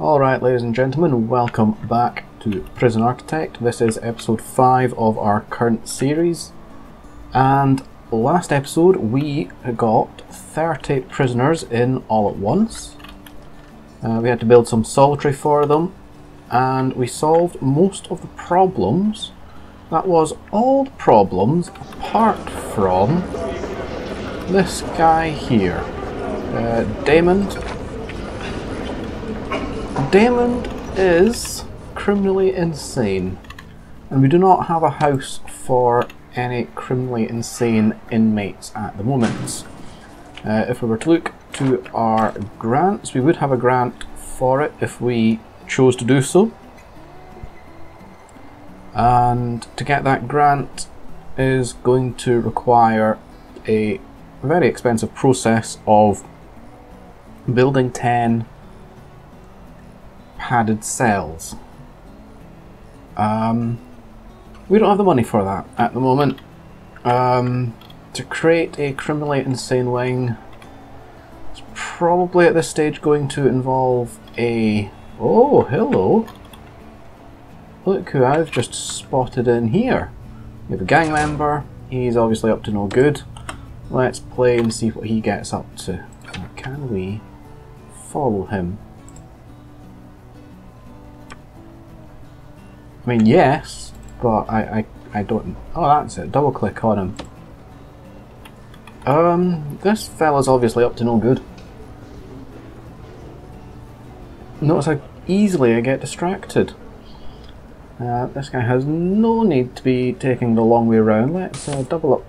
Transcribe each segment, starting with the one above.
Alright, ladies and gentlemen, welcome back to Prison Architect. This is episode 5 of our current series. And last episode we got 30 prisoners in all at once. Uh, we had to build some solitary for them, and we solved most of the problems. That was all problems apart from this guy here. Uh, Damon Damon is criminally insane, and we do not have a house for any criminally insane inmates at the moment. Uh, if we were to look to our grants, we would have a grant for it if we chose to do so. And to get that grant is going to require a very expensive process of building 10 padded cells. Um, we don't have the money for that at the moment. Um, to create a criminally insane wing, it's probably at this stage going to involve a... Oh, hello! Look who I've just spotted in here. We have a gang member, he's obviously up to no good. Let's play and see what he gets up to. Can we follow him? I mean, yes, but I, I, I don't... Oh, that's it. Double click on him. Um, this fella's obviously up to no good. Notice how easily I get distracted. Uh, this guy has no need to be taking the long way around. Let's uh, double up.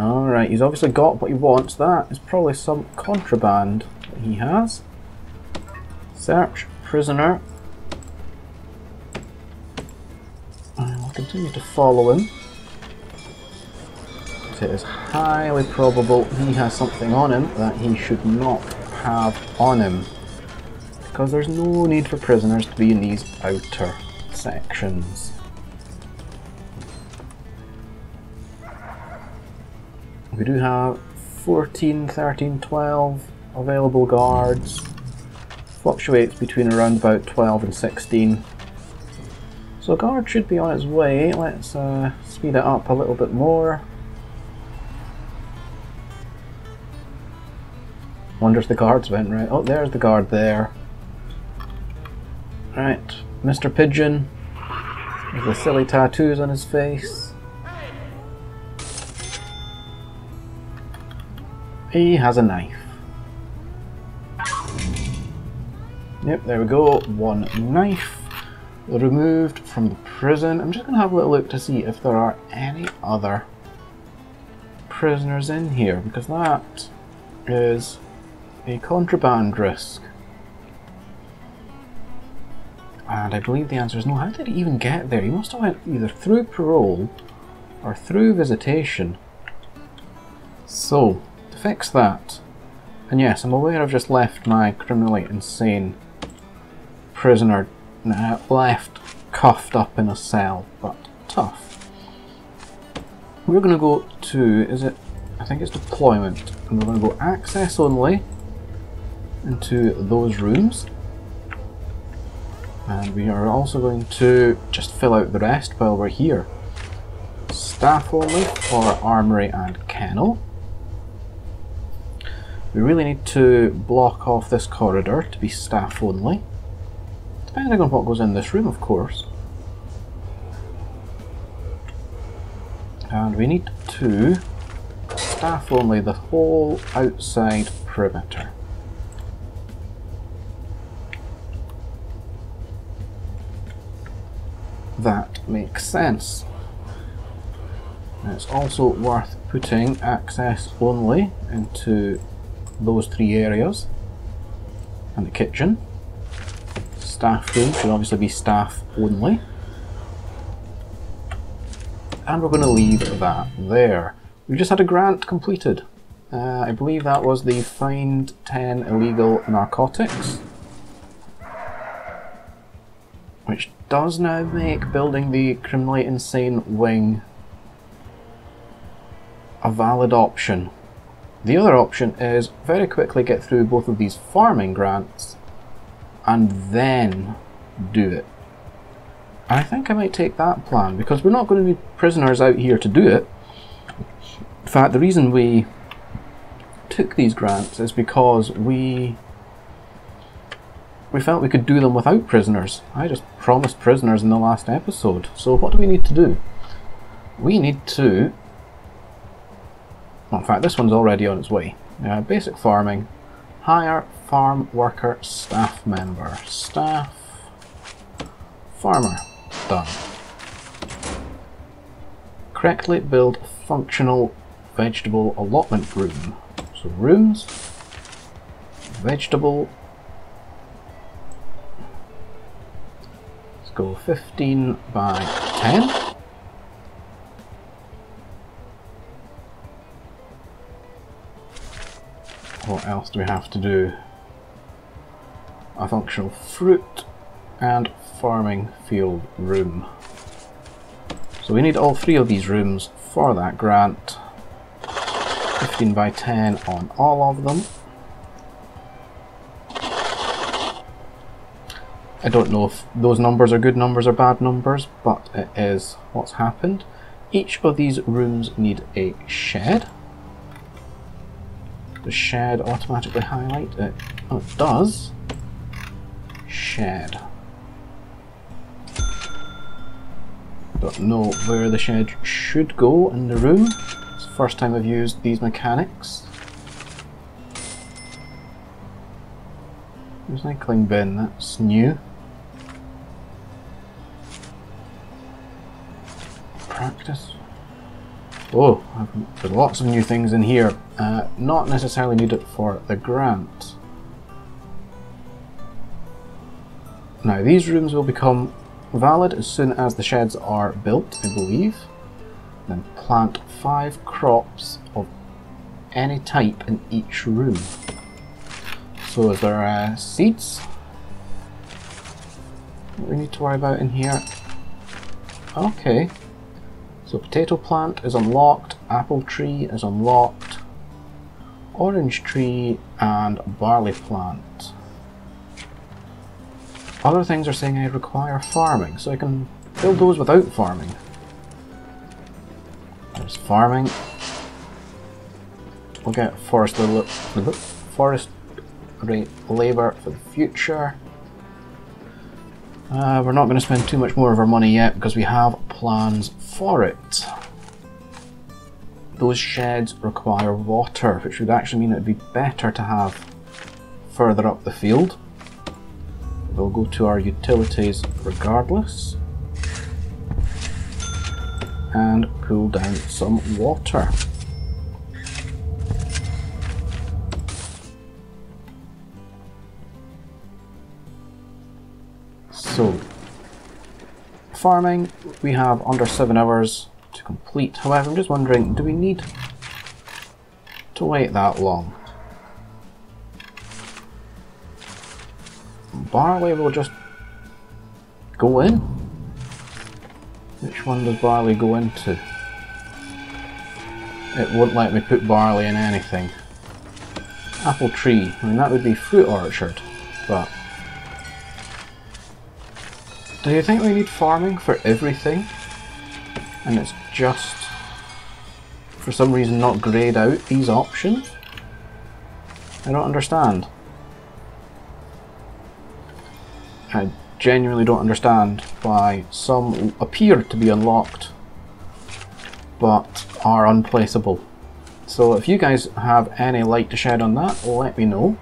Alright, he's obviously got what he wants. That is probably some contraband that he has. Search prisoner continue to follow him. It is highly probable he has something on him that he should not have on him. Because there's no need for prisoners to be in these outer sections. We do have 14, 13, 12 available guards. Fluctuates between around about 12 and 16. So guard should be on its way. Let's uh, speed it up a little bit more. Wonder if the guards went right. Oh, there's the guard there. Right, Mr. Pigeon. With the silly tattoos on his face. He has a knife. Yep, there we go. One knife removed from the prison. I'm just going to have a little look to see if there are any other prisoners in here, because that is a contraband risk. And I believe the answer is no. How did he even get there? He must have went either through parole or through visitation. So, to fix that, and yes, I'm aware I've just left my criminally insane prisoner now left cuffed up in a cell, but tough. We're going to go to, is it, I think it's deployment, and we're going to go access only into those rooms. And we are also going to just fill out the rest while we're here. Staff only for armory and kennel. We really need to block off this corridor to be staff only. Depending on what goes in this room, of course. And we need to staff only the whole outside perimeter. That makes sense. it's also worth putting access only into those three areas and the kitchen staff room should obviously be staff only. And we're going to leave that there. We've just had a grant completed. Uh, I believe that was the find 10 illegal narcotics. Which does now make building the criminally insane wing a valid option. The other option is very quickly get through both of these farming grants and then do it. I think I might take that plan because we're not going to need prisoners out here to do it. In fact, the reason we took these grants is because we we felt we could do them without prisoners. I just promised prisoners in the last episode. So what do we need to do? We need to... Well, in fact, this one's already on its way. Uh, basic farming. Hire farm worker staff member. Staff farmer. Done. Correctly build functional vegetable allotment room. So rooms, vegetable Let's go 15 by 10. What else do we have to do? A functional fruit and farming field room. So we need all three of these rooms for that grant. 15 by 10 on all of them. I don't know if those numbers are good numbers or bad numbers, but it is what's happened. Each of these rooms need a shed. The shed automatically highlight it. Oh, it does. Shed. Don't know where the shed should go in the room. It's the first time I've used these mechanics. Recycling bin, that's new. Oh, there's lots of new things in here. Uh, not necessarily needed for the grant. Now, these rooms will become valid as soon as the sheds are built, I believe. Then plant five crops of any type in each room. So is there uh, seeds? What we need to worry about in here? Okay, so potato plant is unlocked, apple tree is unlocked, orange tree and barley plant. Other things are saying I require farming, so I can build those without farming. There's farming. We'll get forest, forest rate labour for the future. Uh, we're not going to spend too much more of our money yet because we have plans for it. Those sheds require water, which would actually mean it would be better to have further up the field. We'll go to our utilities regardless and pull down some water. Farming, we have under 7 hours to complete. However, I'm just wondering, do we need to wait that long? Barley will just go in? Which one does barley go into? It won't let me put barley in anything. Apple tree, I mean that would be fruit orchard, but do you think we need farming for everything? And it's just, for some reason, not grayed out these options? I don't understand. I genuinely don't understand why some appear to be unlocked but are unplaceable. So if you guys have any light to shed on that, let me know.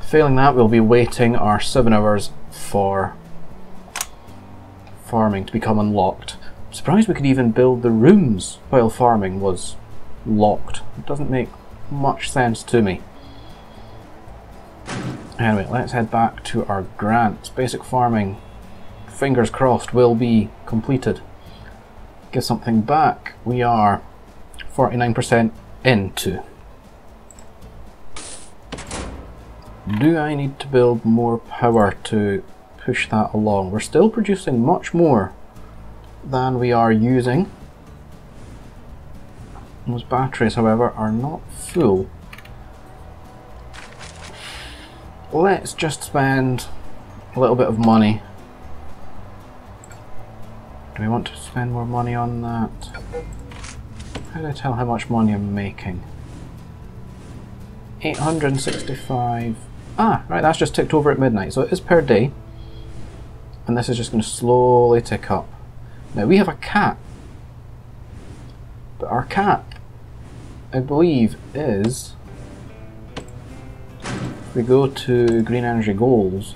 Failing that, we'll be waiting our 7 hours for farming to become unlocked. I'm surprised we could even build the rooms while farming was locked. It doesn't make much sense to me. Anyway, let's head back to our grants. Basic farming, fingers crossed, will be completed. Give something back. We are 49% into. Do I need to build more power to push that along. We're still producing much more than we are using. Those batteries, however, are not full. Let's just spend a little bit of money. Do we want to spend more money on that? How do I tell how much money I'm making? 865. Ah, right, that's just ticked over at midnight, so it is per day. And this is just going to slowly tick up. Now we have a cap. But our cap, I believe, is... If we go to Green Energy Goals,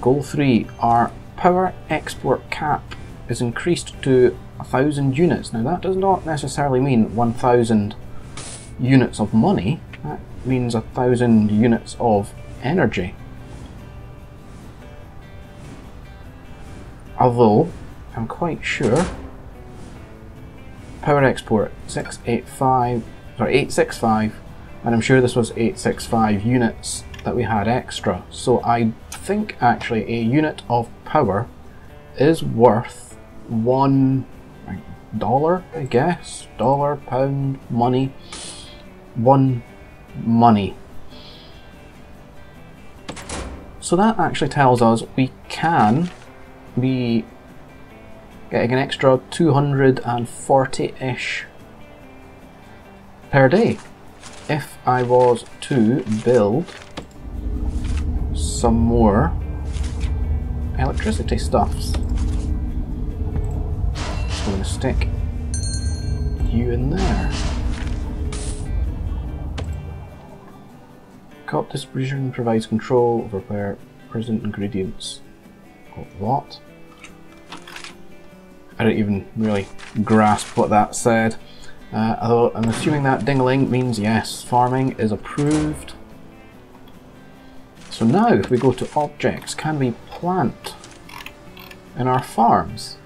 Goal 3, our power export cap is increased to 1,000 units. Now that does not necessarily mean 1,000 units of money, that means 1,000 units of energy. Although, I'm quite sure power export 685, sorry 865, and I'm sure this was 865 units that we had extra. So I think actually a unit of power is worth one dollar, I guess, dollar, pound, money, one money. So that actually tells us we can be getting an extra 240-ish per day if I was to build some more electricity stuffs. I'm going to stick you in there. Cup distribution provides control over where present ingredients. What? I don't even really grasp what that said. Uh, although I'm assuming that dingling means yes, farming is approved. So now if we go to objects, can we plant in our farms?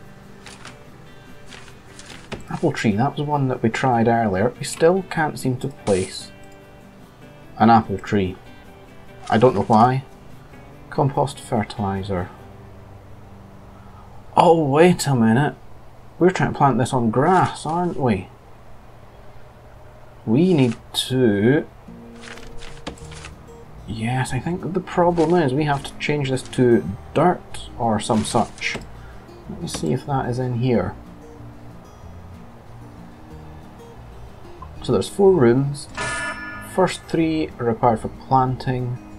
Apple tree, that was one that we tried earlier. We still can't seem to place an apple tree. I don't know why. Compost fertilizer. Oh, wait a minute. We're trying to plant this on grass, aren't we? We need to... Yes, I think the problem is we have to change this to dirt or some such. Let me see if that is in here. So there's four rooms. First three are required for planting.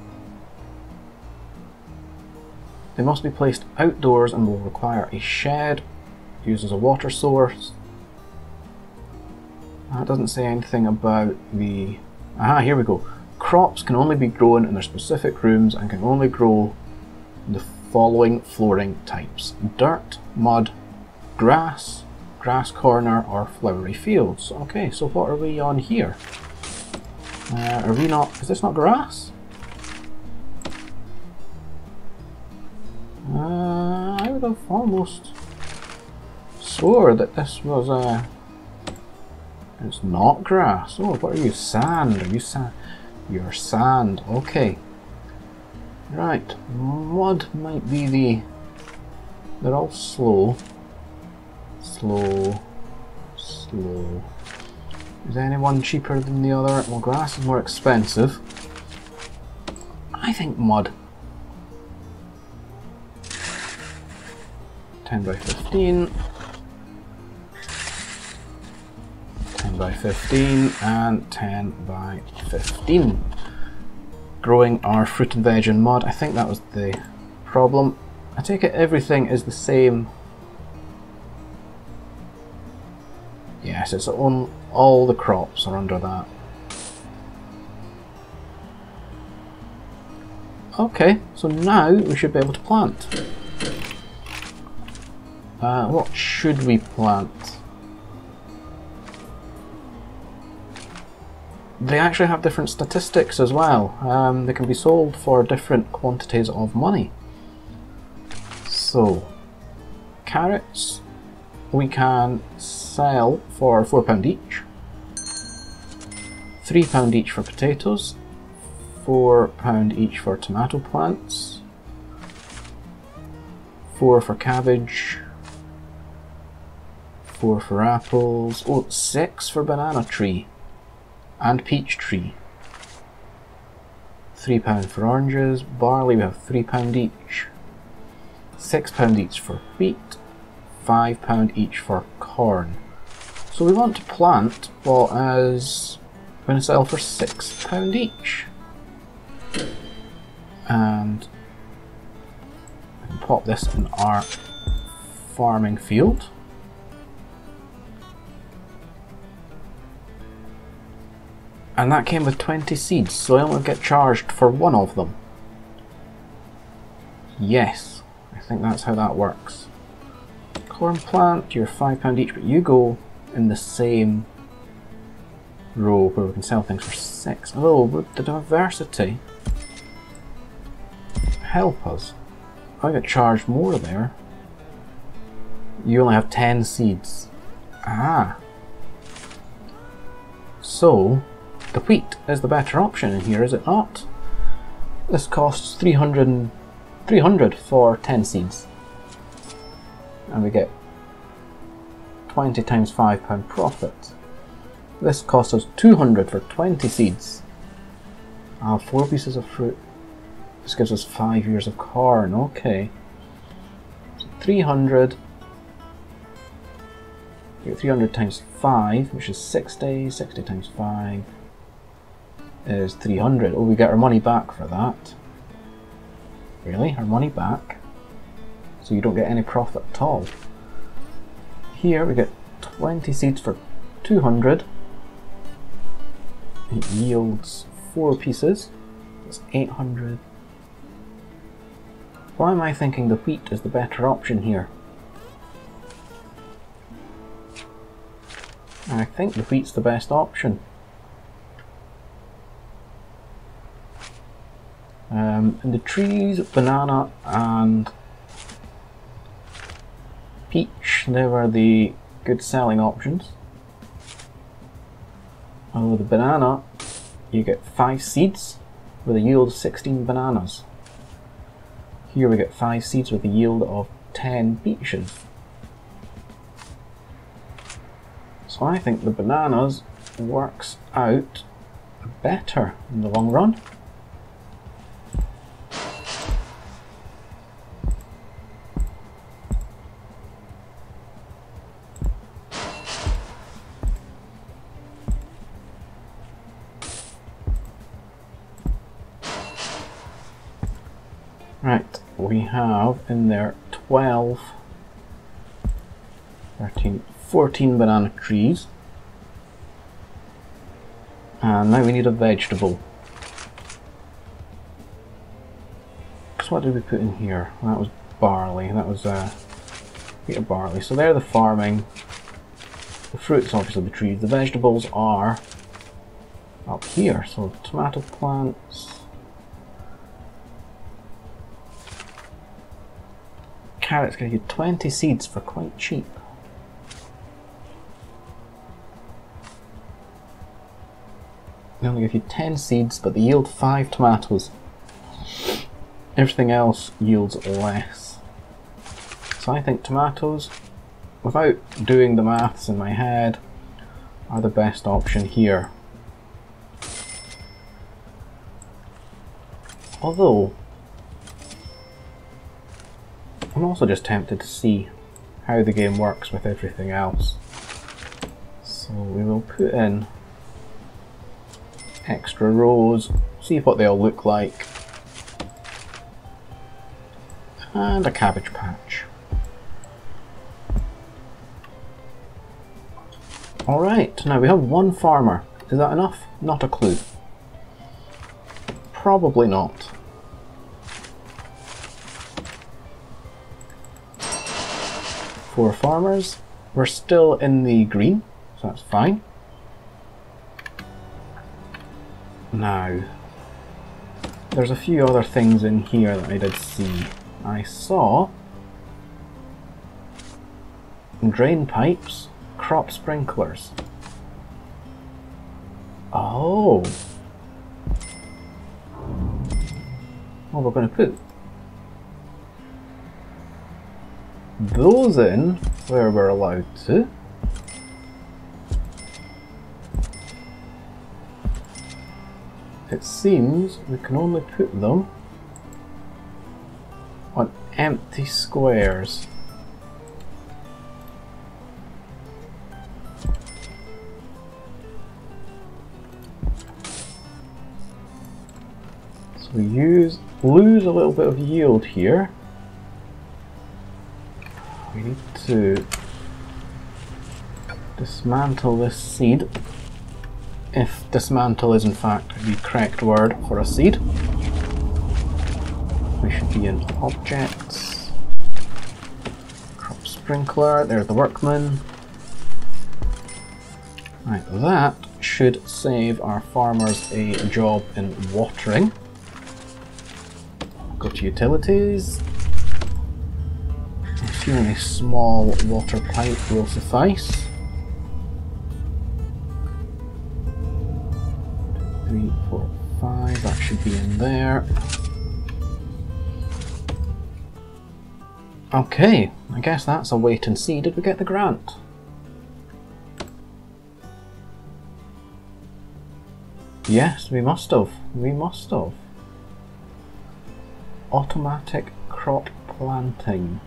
They must be placed outdoors and will require a shed, used as a water source. That doesn't say anything about the... Aha, here we go. Crops can only be grown in their specific rooms and can only grow the following flooring types. Dirt, mud, grass, grass corner or flowery fields. Okay, so what are we on here? Uh, are we not... is this not grass? Uh, I would have almost swore that this was a... Uh, it's not grass. Oh, what are you? Sand. Are you sand? You're sand. Okay. Right. Mud might be the... They're all slow. Slow. Slow. Is anyone cheaper than the other? Well, grass is more expensive. I think mud. 10 by 15. 10 by 15 and 10 by 15. Growing our fruit and veg in mud. I think that was the problem. I take it everything is the same. Yes, it's on all the crops are under that. Okay, so now we should be able to plant. Uh, what should we plant? They actually have different statistics as well. Um, they can be sold for different quantities of money. So, carrots we can sell for £4 each. £3 each for potatoes, £4 each for tomato plants, 4 for cabbage, 4 for apples, oh, 6 for banana tree and peach tree. £3 for oranges, barley we have £3 each, £6 each for wheat, £5 each for corn. So we want to plant what is going to sell for £6 each. And pop this in our farming field. And that came with 20 seeds, so I only get charged for one of them. Yes, I think that's how that works. Corn plant, you're £5 each, but you go in the same row where we can sell things for 6. Oh, but the diversity help us. I get charged more there. You only have 10 seeds. Ah. So, the wheat is the better option in here, is it not? This costs 300, 300 for 10 seeds. And we get 20 times £5 profit. This costs us 200 for 20 seeds. Ah, four pieces of fruit. This gives us five years of corn, okay. So 300 you get 300 times 5, which is 60. 60 times 5 is 300. Oh, we get our money back for that. Really? Our money back? So you don't get any profit at all. Here we get 20 seeds for 200. It yields 4 pieces. That's 800. Why am I thinking the wheat is the better option here? I think the wheat's the best option. Um, and the trees, banana and peach, they were the good selling options. And with the banana, you get 5 seeds with a yield of 16 bananas. Here we get 5 seeds with a yield of 10 peaches. So I think the bananas works out better in the long run. Have in there 12, 13, 14 banana trees. And now we need a vegetable. So what did we put in here? That was barley. That was uh, a of barley. So they're the farming. The fruits, obviously, the trees. The vegetables are up here. So tomato plants. Carrot's going to give 20 seeds for quite cheap. They only give you 10 seeds, but they yield 5 tomatoes. Everything else yields less. So I think tomatoes, without doing the maths in my head, are the best option here. Although, I'm also just tempted to see how the game works with everything else. So we will put in extra rows, see what they all look like, and a cabbage patch. Alright, now we have one farmer. Is that enough? Not a clue. Probably not. For farmers. We're still in the green, so that's fine. Now, there's a few other things in here that I did see. I saw drain pipes, crop sprinklers. Oh. What we're going to put those in where we're allowed to. it seems we can only put them on empty squares. So we use lose a little bit of yield here. To dismantle this seed if dismantle is in fact the correct word for a seed. We should be in objects, crop sprinkler, there's the workman. Right, that should save our farmers a job in watering. Go to utilities. Assuming a small water pipe will suffice. three, four, five. That should be in there. Okay, I guess that's a wait and see. Did we get the grant? Yes, we must have. We must have. Automatic crop planting.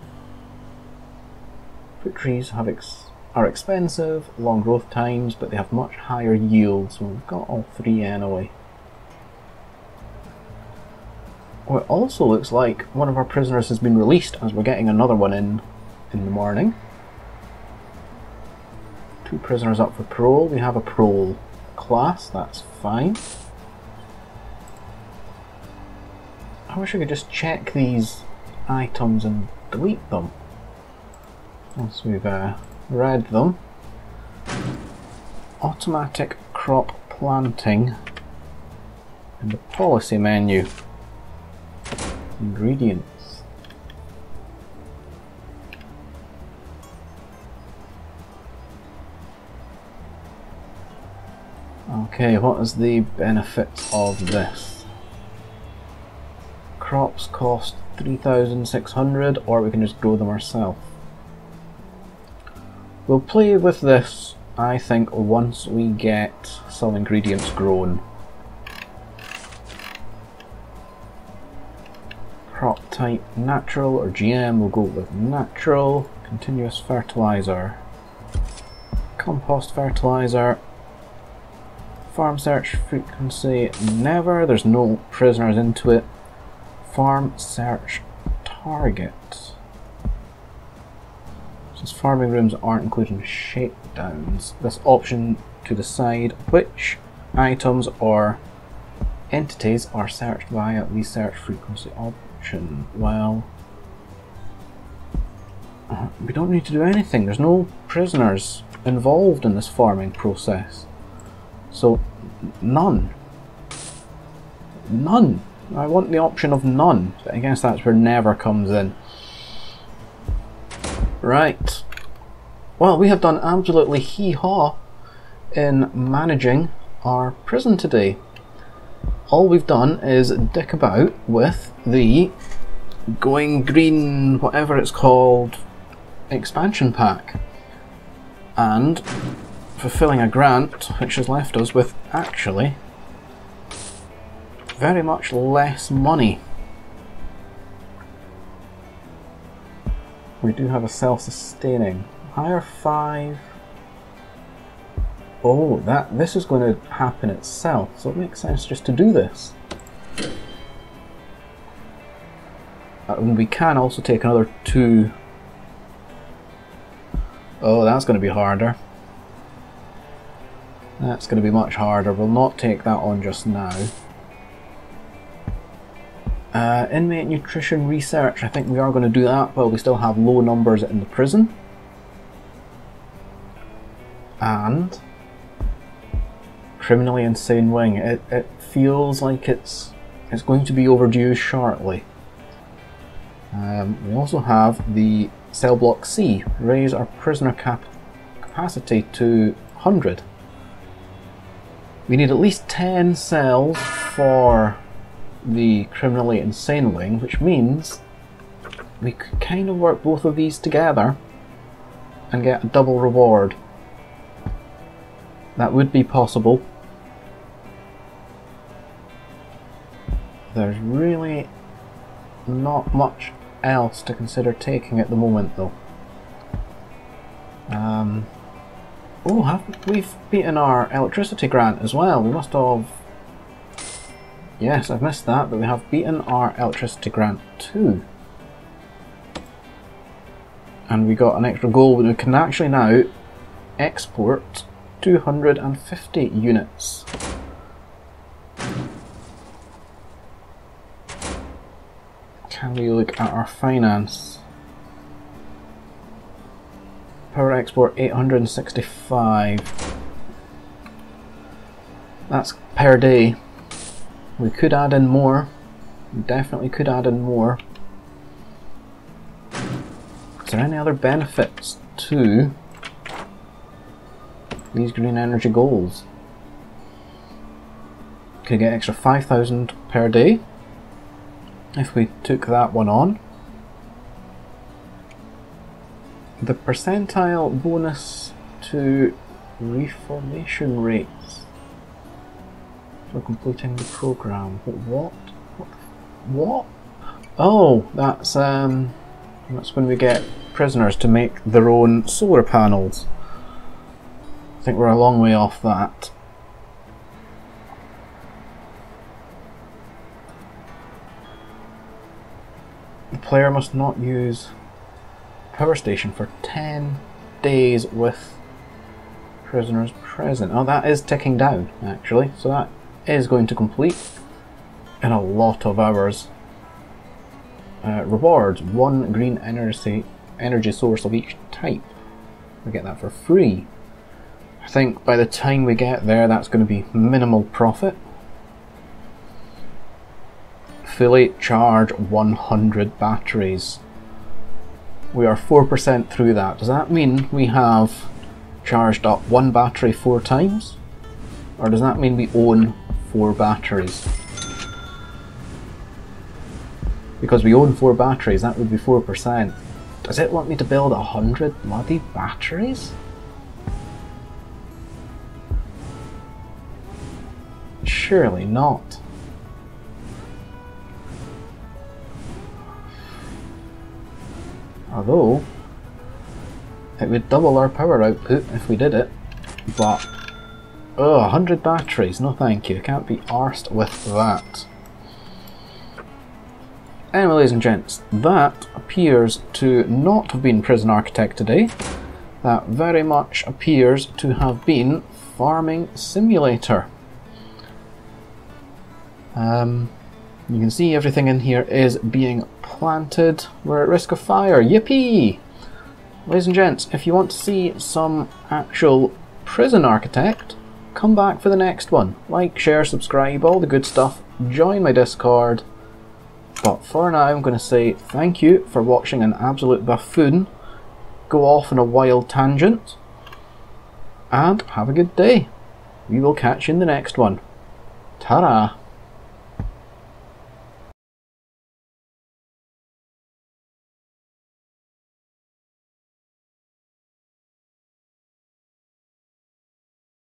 Fruit trees have ex are expensive, long growth times, but they have much higher yields. So we've got all three anyway. Well, it also looks like one of our prisoners has been released as we're getting another one in in the morning. Two prisoners up for parole. We have a parole class, that's fine. I wish I could just check these items and delete them. Once we've uh, read them. Automatic crop planting in the policy menu. Ingredients. Okay, what is the benefit of this? Crops cost 3,600 or we can just grow them ourselves. We'll play with this, I think, once we get some ingredients grown. Crop type natural or GM, we'll go with natural. Continuous fertilizer. Compost fertilizer. Farm search frequency, never. There's no prisoners into it. Farm search target. Since farming rooms aren't including shakedowns, this option to decide which items or entities are searched via the search frequency option. Well, uh, we don't need to do anything. There's no prisoners involved in this farming process. So, none. None. I want the option of none, but I guess that's where never comes in. Right. Well, we have done absolutely hee-haw in managing our prison today. All we've done is dick about with the going green, whatever it's called, expansion pack. And fulfilling a grant which has left us with actually very much less money. We do have a self-sustaining. Higher 5. Oh, that this is going to happen itself, so it makes sense just to do this. Uh, and we can also take another two. Oh, that's going to be harder. That's going to be much harder. We'll not take that on just now. Uh, inmate nutrition research, I think we are going to do that while we still have low numbers in the prison. And criminally insane wing. It, it feels like it's it's going to be overdue shortly. Um, we also have the cell block C, raise our prisoner cap capacity to 100. We need at least 10 cells for the criminally insane wing, which means we could kind of work both of these together and get a double reward. That would be possible. There's really not much else to consider taking at the moment though. Um, oh, we've beaten our electricity grant as well. We must have... Yes, I've missed that, but we have beaten our electricity grant too. And we got an extra goal, we can actually now export 250 units. Can we look at our finance? Power export 865. That's per day. We could add in more. We definitely could add in more. Is there any other benefits to these green energy goals? Could get extra 5,000 per day if we took that one on. The percentile bonus to reformation rates for completing the program. What? What? What? Oh, that's um, that's when we get prisoners to make their own solar panels. I think we're a long way off that. The player must not use power station for 10 days with prisoners present. Oh, that is ticking down, actually. So that is going to complete in a lot of hours. Uh, rewards, one green energy, energy source of each type. We get that for free. I think by the time we get there, that's going to be minimal profit fully charge 100 batteries. We are 4% through that. Does that mean we have charged up one battery four times? Or does that mean we own four batteries? Because we own four batteries, that would be 4%. Does it want me to build a 100 bloody batteries? Surely not. Although, it would double our power output if we did it, but oh, 100 batteries, no thank you, can't be arsed with that. Anyway, ladies and gents, that appears to not have been Prison Architect today. That very much appears to have been Farming Simulator. Um, you can see everything in here is being planted. We're at risk of fire. Yippee! Ladies and gents, if you want to see some actual prison architect, come back for the next one. Like, share, subscribe, all the good stuff. Join my Discord. But for now, I'm going to say thank you for watching an absolute buffoon go off on a wild tangent. And have a good day. We will catch you in the next one. Ta-ra!